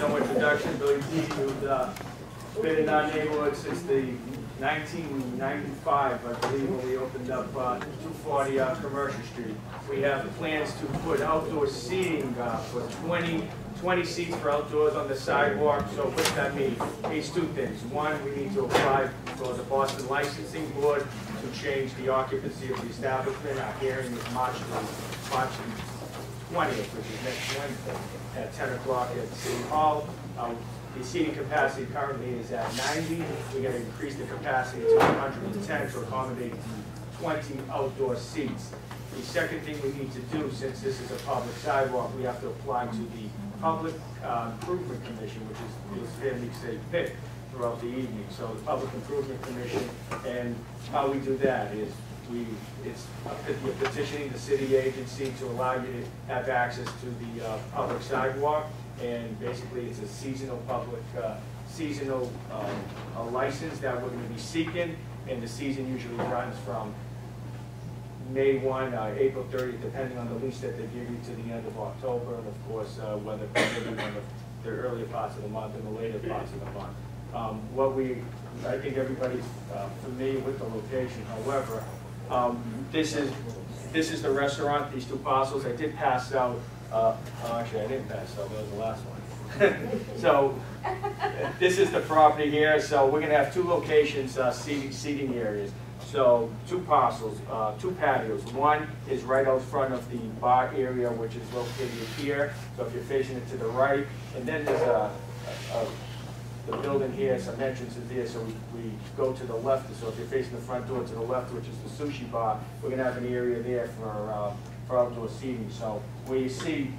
no introduction, Billy Tse, who's, uh, been in our neighborhood since the nineteen ninety-five, I believe, when we opened up, uh, two forty, uh, Commercial Street. We have plans to put outdoor seating, uh, for 20 20 seats for outdoors on the sidewalk, so what that means, means two things. One, we need to apply for the Boston Licensing Board to change the occupancy of the establishment. Our hearing is March, March twentieth, which is next Wednesday, at ten o'clock at City Hall. Uh, The seating capacity currently is at ninety, we're gonna increase the capacity to hundred and ten to accommodate twenty outdoor seats. The second thing we need to do, since this is a public sidewalk, we have to apply to the Public uh, Improvement Commission, which is, is fairly say pick throughout the evening. So the Public Improvement Commission, and how we do that is we, it's, you're petitioning the city agency to allow you to have access to the uh, public sidewalk. And basically, it's a seasonal public, uh, seasonal um, license that we're gonna be seeking. And the season usually runs from May 1, uh, April 30, depending on the lease that they give you to the end of October, and of course, uh, permitting on the, the earlier parts of the month and the later parts of the month. Um, What we, I think everybody's uh, familiar with the location, however, um, this is, this is the restaurant, these two parcels, I did pass out, uh, oh, actually, I didn't pass out, that was the last one. So, this is the property here, so we're gonna have two locations, uh, seating, seating areas. So, two parcels, uh, two patios. One is right out front of the bar area, which is located here. So if you're facing it to the right, and then there's a, a, a- the building here, some entrances here, so we, we go to the left. So if you're facing the front door to the left, which is the sushi bar, we're gonna have an area there for, uh, for outdoor seating. So where you see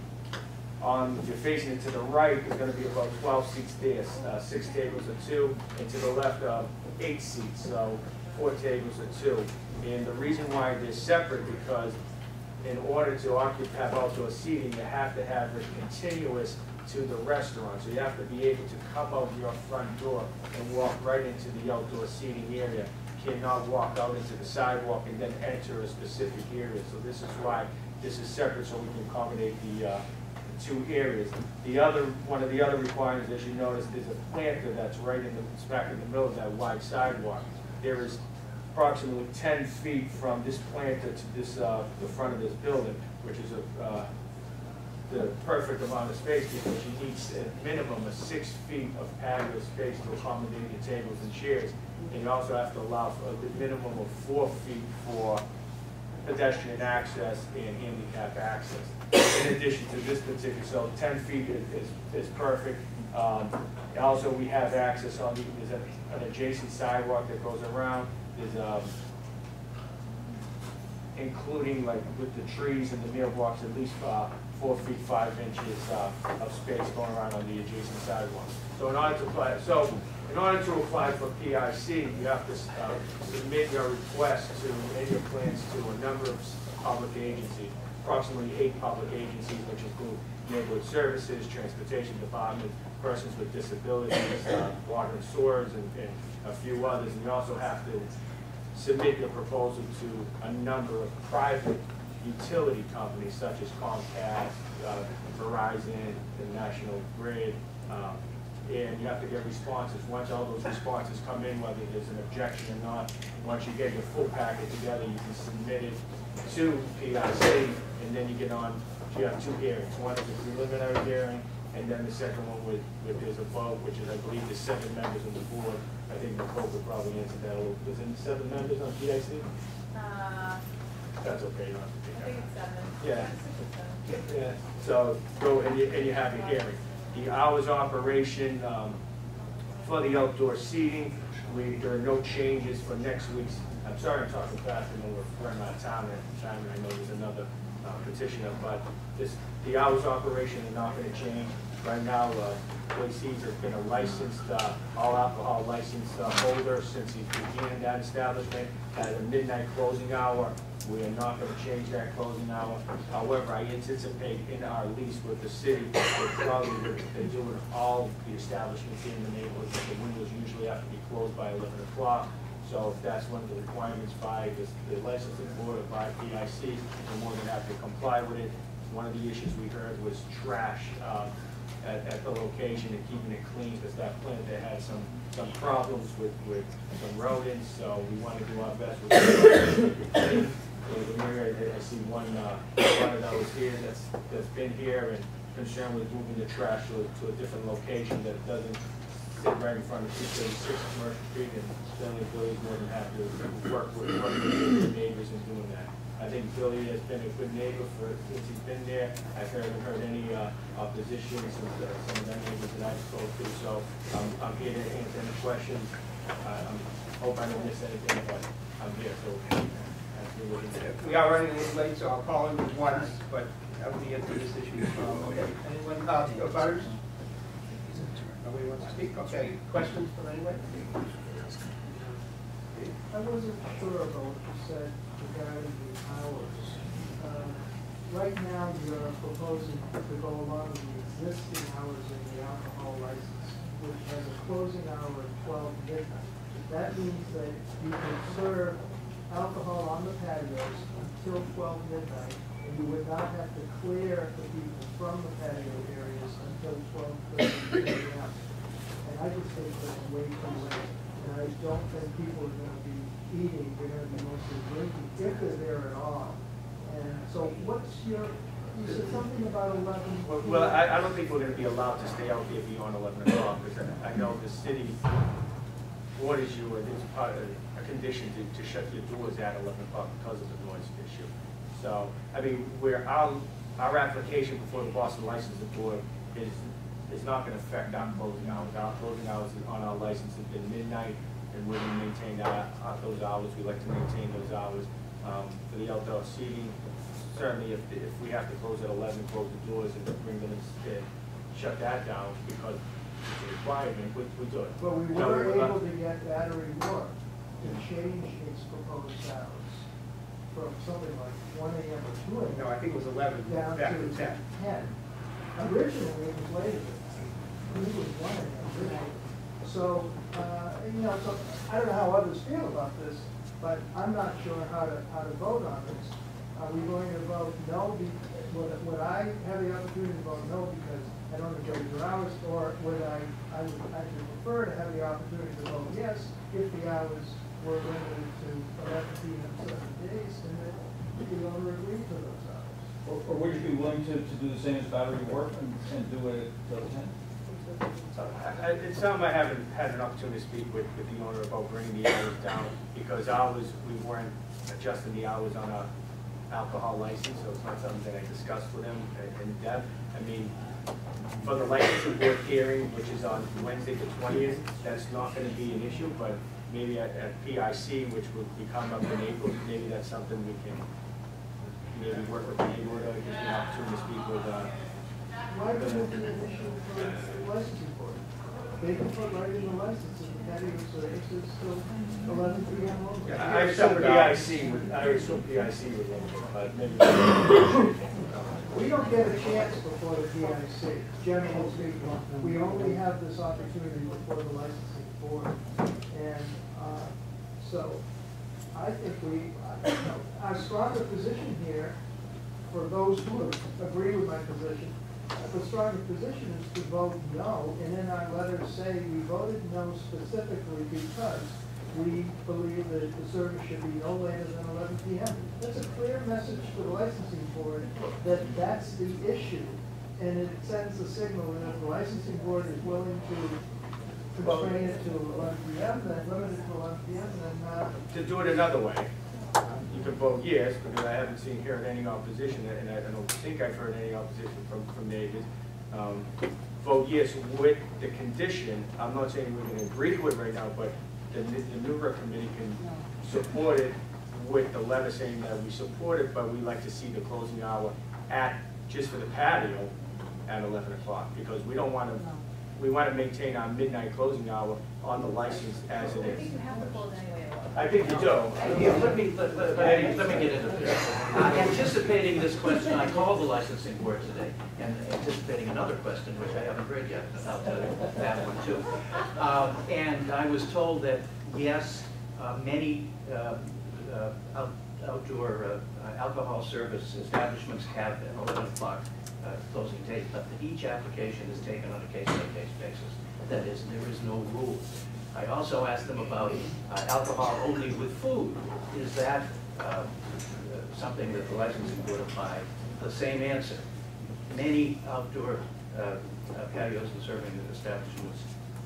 on, if you're facing it to the right, there's gonna be about twelve seats there, uh, six tables or two, and to the left, uh, eight seats, so four tables or two. And the reason why they're separate, because in order to occupy, outdoor seating, you have to have it continuous to the restaurant. So you have to be able to come out your front door and walk right into the outdoor seating area. You Cannot walk out into the sidewalk and then enter a specific area. So this is why this is separate, so we can accommodate the, uh, two areas. The other, one of the other requirements, as you notice, there's a planter that's right in the, smack in the middle of that wide sidewalk. There is approximately ten feet from this planter to this, uh, the front of this building, which is a, uh, the perfect amount of space because you need a minimum of six feet of patio space to accommodate your tables and chairs. And you also have to allow for a minimum of four feet for pedestrian access and handicap access. In addition to this particular, so ten feet is, is, is perfect. Um, also, we have access on the, there's an adjacent sidewalk that goes around, there's, um, including like with the trees and the mailbox, at least, uh, four feet, five inches, uh, of space going around on the adjacent sidewalk. So in order to apply, so in order to apply for PIC, you have to, uh, submit your request to, and your plans to a number of public agencies, approximately eight public agencies, which include neighborhood services, transportation department, persons with disabilities, uh, water and sewers, and, and a few others. And you also have to submit your proposal to a number of private utility companies such as Comcast, uh, Verizon, the National Grid, um, and you have to get responses. Once all those responses come in, whether there's an objection or not, once you get your full packet together, you can submit it to PIC, and then you get on, you have two hearings. One is a preliminary hearing, and then the second one with, with there's a vote, which is, I believe, there's seven members of the board. I think Nicole could probably answer that a little. Is it seven members on PIC? Uh, That's okay, to. Yeah. Yeah, so go and you, and you have your hearing. The hours operation, um, for the outdoor seating, we, there are no changes for next week's, I'm sorry I'm talking fast, I know we're running out of time time, I know there's another uh, petitioner, but this, the hours operation are not gonna change. Right now, uh, Seeds has been a licensed, uh, all alcohol license uh, holder since he began that establishment, at a midnight closing hour. We are not gonna change that closing hour. However, I anticipate in our lease with the city, they probably, would- they do it all the establishments in the neighborhood, that the windows usually have to be closed by eleven o'clock. So if that's one of the requirements by the the licensing board or by PIC, we're more than happy to comply with it. One of the issues we heard was trash um, at, at the location and keeping it clean, because that plant, they had some, some problems with, with some rodents, so we want to do our best with There's a I I see one, uh, of those here that's, that's been here and concerned with moving the trash to, to a different location that doesn't sit right in front of two thirty-six Commercial Street, and certainly Billy's more than happy to work with, work with the neighbors in doing that. I think Billy has been a good neighbor for, since he's been there. I've heard, haven't heard any, uh, opposition since, uh, some of the neighbors that I spoke to, so, um, I'm here to answer any questions. I, I'm, hope I don't miss anything, but I'm here, so, We are running a little late, so I'll call in once, but that will be it for this issue. Um, Okay, anyone, uh, butters? Nobody wants to speak? Okay, questions from anyone? I wasn't sure about what you said regarding the hours. Uh, Right now, you're proposing to go along with the existing hours in the alcohol license, which has a closing hour of twelve midnight. That means that you can serve alcohol on the patios until twelve midnight, and you would not have to clear the people from the patio areas until twelve thirty AM. And I just think that's way too late. And I don't think people are gonna be eating, they're gonna be mostly drinking, if they're there at all. And so what's your, you said something about eleven? Well, Well, I, I don't think we're gonna be allowed to stay out there beyond eleven o'clock, because I, I know the city orders you, and it's part of, a condition to, to shut your doors at eleven o'clock because of the noise issue. So, I mean, where our, our application before the Boston Licensing Board is, is not gonna affect our closing hours. Our closing hours on our license has been midnight, and we're gonna maintain our, our- those hours, we like to maintain those hours. Um, for the outdoor seating, certainly if, if we have to close at eleven, close the doors and bring them instead, shut that down because requirement, we, we do it. But we No, were uh, able to get Battery Wharf to change its proposed hours from something like one AM or two AM. No, I think it was eleven, down back to to ten. ten. Originally, it was later than that. I think it was one originally. So, uh, you know, so, I don't know how others feel about this, but I'm not sure how to, how to vote on this. Are we going to vote no, be, would, would I have the opportunity to vote no because I don't enjoy your hours? Or would I, I would actually prefer to have the opportunity to vote yes if the hours were limited to eleven P M seven days and that the owner agreed to those hours? Or, or would you be willing to, to do the same as Battery Wharf and, and do it till ten? So, I- I- It's something I haven't had an opportunity to speak with, with the owner about bringing the hours down, because hours, we weren't adjusting the hours on a alcohol license, so it's not something that I discussed with him in- in depth. I mean, for the licensing board hearing, which is on Wednesday the twentieth, that's not gonna be an issue, but maybe at, at PIC, which would be coming up in April, maybe that's something we can maybe work with the neighborhood, or give the opportunity to speak with, uh, Why it be an issue for the licensing board? They can put right in the license that the patio service is till eleven P M only. Yeah, I assume PIC would, I assume PIC would, want it, but maybe. We don't get a chance before the PIC, generally speaking. We only have this opportunity before the licensing board. And, uh, so, I think we, I- you know, stronger position here, for those who agree with my position, the stronger position is to vote no, and in our letter say we voted no specifically because we believe that the service should be no later than eleven P M. That's a clear message to the licensing board that that's the issue, and it sends a signal that if the licensing board is willing to constrain it to eleven P M, then limit it to eleven P M, then, uh, To do it another way, you could vote yes, because I haven't seen, heard any opposition, and I don't think I've heard any opposition from, from neighbors. Um, Vote yes with the condition, I'm not saying we're gonna agree to it right now, but the, the NEWRA committee can support it with the letter saying that we support it, but we like to see the closing hour at, just for the patio, at eleven o'clock, because we don't wanna, we wanna maintain our midnight closing hour on the license as it is. I think you have to close anyway at eleven. I think do. Let me, let, let- let me, let me get into this. Uh, Anticipating this question, I called the licensing board today, and anticipating another question, which I haven't heard yet, and I'll tell you that one too. Um, And I was told that, yes, uh, many uh, uh, out- outdoor uh, alcohol service establishments have an 11 o'clock uh, closing date, but each application is taken on a case-by-case basis. That is, there is no rule. I also asked them about uh, alcohol only with food. Is that uh, something that the licensing board applied? The same answer. Many outdoor uh, patios and serving establishments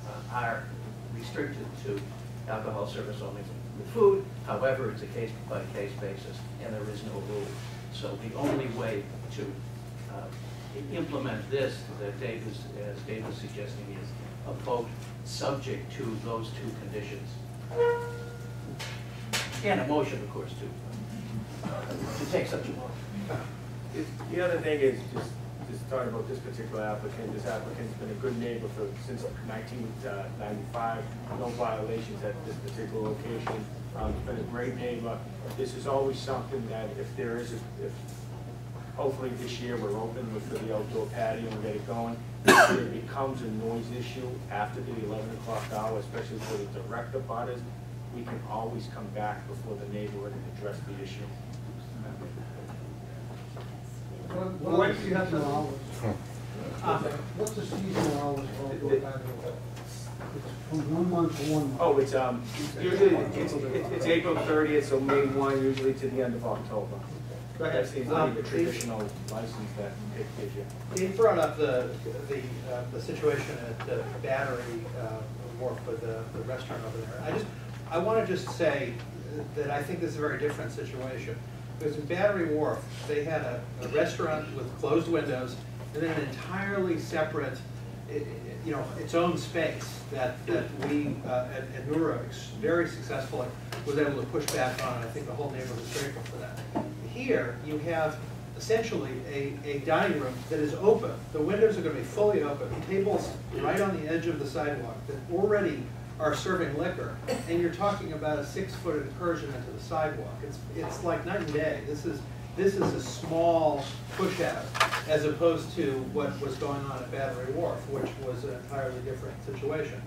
uh, are restricted to alcohol service only with food. However, it's a case-by-case basis, and there is no rule. So the only way to implement this, that Dave is, as Dave is suggesting, is a vote subject to those two conditions. And a motion, of course, too, to take such a vote. The other thing is, just, just talking about this particular applicant, this applicant's been a good neighbor for, since nineteen ninety-five, no violations at this particular location. Um, been a great neighbor. This is always something that if there is, a- if, hopefully this year we're open with for the outdoor patio and get it going. If it becomes a noise issue after the eleven o'clock hour, especially for the direct abutters, we can always come back before the neighborhood and address the issue. What- Wait, What's the you have seasonal something? hours? What's the seasonal hours for outdoor patio? It's from one month to one month. Oh, it's, um, usually, it's, it's it's April thirtieth, so May one, usually to the end of October. Go ahead. That's the, Um, the traditional license that it gives you. You brought up the, the, uh, the situation at the Battery, uh, Wharf with the, the restaurant over there. I just, I want to just say that I think this is a very different situation. Because in Battery Wharf, they had a, a restaurant with closed windows and then an entirely separate, you know, its own space that, that we, uh, at, at NEWRA, very successfully was able to push back on. and I think the whole neighborhood's grateful for that. Here, you have essentially a, a dining room that is open. The windows are gonna be fully open, tables right on the edge of the sidewalk that already are serving liquor. And you're talking about a six-foot incursion into the sidewalk. It's, it's like night and day. This is, this is a small push out as opposed to what was going on at Battery Wharf, which was an entirely different situation.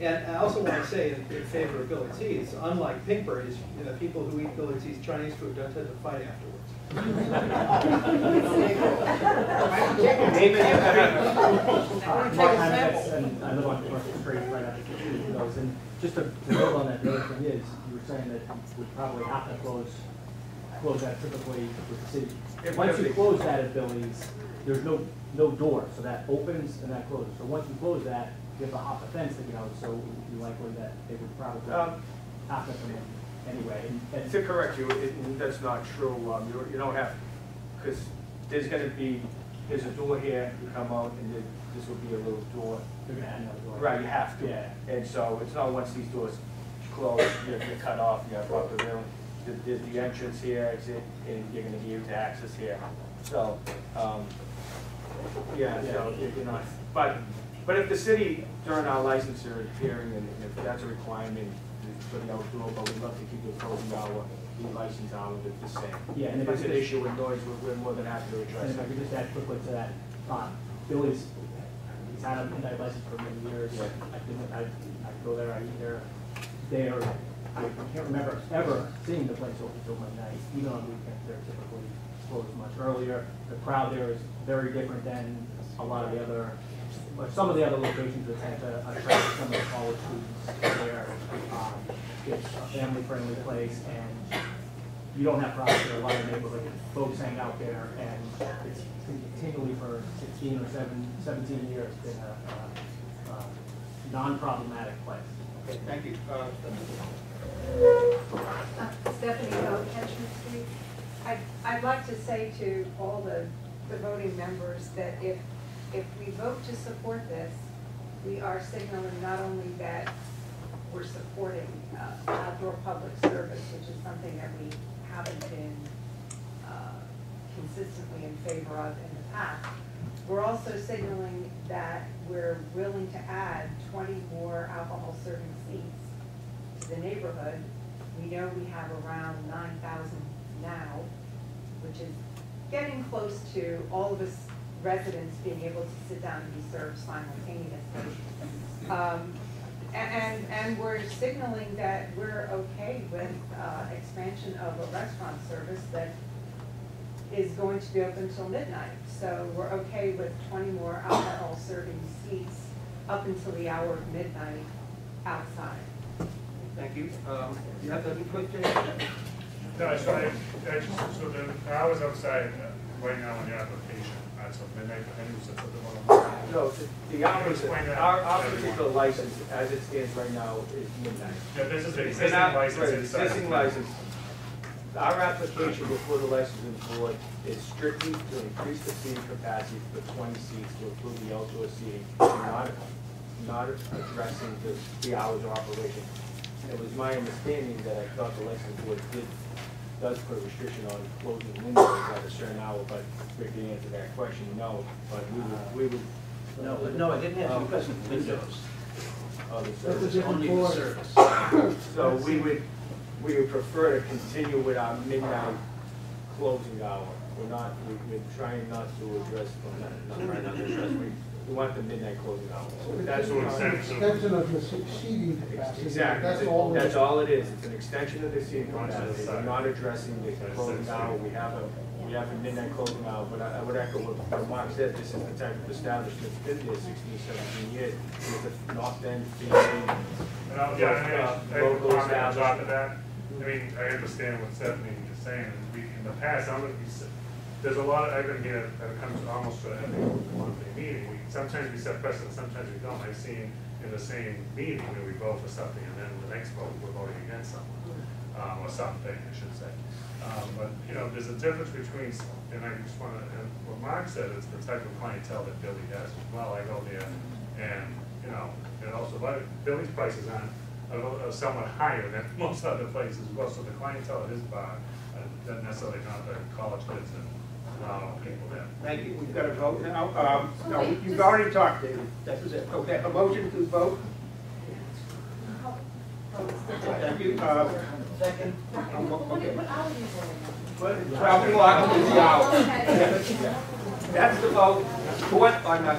And I also want to say in in favor of Billy Tse's, unlike Pinkberry's, you know, people who eat Billy Tse's Chinese food don't tend to fight afterwards. Uh, Mark Hannafis, and I live on Commercial Street, right after Kitchen Those, and just to, to build on that, the other thing is, you were saying that we probably have to close, close that typically with the city. Once you close that at Billy's, there's no, no door, so that opens and that closes. So once you close that, you have to hop a fence to get out, so it would be likely that they would probably Um, have to come in anyway. And- and- To correct you, it, that's not true, um, you, you don't have, because there's gonna be, there's a door here, you come out, and then this will be a little door. They're gonna add another door. Right, you have to. Yeah. And so it's not once these doors close, you're, you're cut off, you have upper room. There's the entrance here, exit, and you're gonna be able to access here. So, um, yeah, so if you're not, but, but if the city during our licensure hearing, and if that's a requirement for the outdoor, but we'd love to keep the closing hour, the license hour the the same. Yeah, and if it's an issue with noise, we're, we're more than happy to And address if I it. could just add quickly to that, uh, Billy's, he's had a midnight license for many years. Yeah. I think, I, I go there, I eat there. There, I can't remember ever seeing the place open till midnight, even on weekends, they're typically closed much earlier. The crowd there is very different than a lot of the other, but some of the other locations that tend to attract some of the college students there. Um, It's a family-friendly place, and you don't have problems there, a lot of neighborhood folks hang out there, and it's continually for sixteen or seven, seventeen years been a, a, a non-problematic place. Okay, thank you. Uh, Uh, Stephanie Hill, Ketchum Street. I'd, I'd like to say to all the, the voting members that if, if we vote to support this, we are signaling not only that we're supporting uh, outdoor public service, which is something that we haven't been uh, consistently in favor of in the past, we're also signaling that we're willing to add twenty more alcohol serving seats to the neighborhood. We know we have around nine thousand now, which is getting close to all of us residents being able to sit down and be served simultaneously. Um, And, and we're signaling that we're okay with uh, expansion of a restaurant service that is going to be open till midnight. So we're okay with twenty more alcohol serving seats up until the hour of midnight outside. Thank you. Um, You have any questions? No, I I just, so the hours outside uh, right now on the application, uh, so midnight, I think you said something about. No, the- the hours, our, our particular license, as it stands right now, is midnight. Yeah, this is the existing our- license right, inside. Existing license. Our application before the licensing board is strictly to increase the seating capacity for twenty seats to include the outdoor seating, not, not addressing the, the hours of operation. It was my understanding that I thought the licensing board did, does put a restriction on closing windows at a certain hour, but Rick didn't answer that question, no, but we would, we would. No, but no, I didn't answer um, uh, the question of windows. of the That's service. Only the service. So we would, we would prefer to continue with our midnight closing hour. We're not, we- we're trying not to address, well, not, not trying not to address, we, we want the midnight closing hour. That's So what it's I'm- extension. Extension of the seating capacity. Exactly, That's all. that's all it is, it's an extension of the seating Going to the capacity, we're not addressing the That's closing it. hour, we have a, we have a midnight closing hour, but I I would echo what what Mark said, this is the type of establishment that's been there 16, 17 years, with the North End family. And I'll, yeah, I mean, I have a Local comment on top establishment. of that. I mean, I understand what Stephanie is saying, we, in the past, I'm gonna be, s- there's a lot, of, I've been here, that comes almost to every monthly meeting. We, sometimes we set precedent, sometimes we don't. I've seen in the same meeting where we vote for something, and then the next vote, we're voting against someone, um, or something, I should say. Um, but, you know, there's a difference between, and I just wanna, and what Mark said, is the type of clientele that Billy has as well. I go there, and, you know, and also, Billy's prices aren't, are are somewhat higher than most other places as well, so the clientele at his bar, uh, doesn't necessarily not the college kids and, uh, people there. Thank you. We've got a vote now. Um, No, you've already talked, David. That was it. Okay, a motion to vote? Thank you. Uh, Second. Okay. Twelve o'clock is the hour. That's the vote. Fourth on the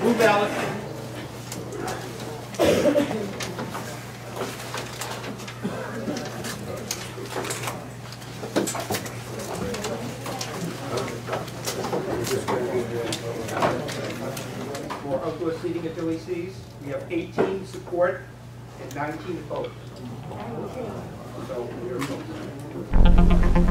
blue ballot. We have eighteen support and nineteen opposed. So, your vote.